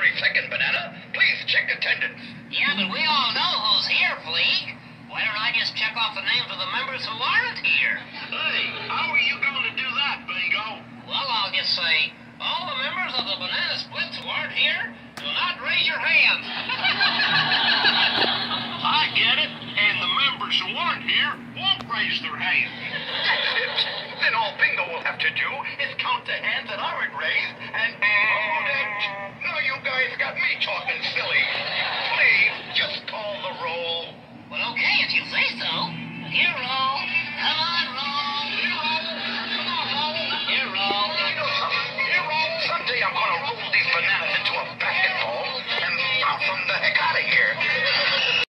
temporary second, Banana. Please check attendance. Yeah, but we all know who's here, Fleek. Why don't I just check off the names of the members who aren't here? Hey, how are you going to do that, Bingo? Well, I'll just say, all the members of the Banana Splits who aren't here, do not raise your hands. I get it. And the members who aren't here won't raise their hands. That's it. Then all Bingo will have to do is count the hands that talking silly. Please, just call the roll. Well, okay, if you say so. Here, roll. Come on, roll. Here, roll. Come on, roll. Here, roll. You know something? Here, roll. Someday I'm going to roll these bananas into a basketball and bounce them the heck out of here.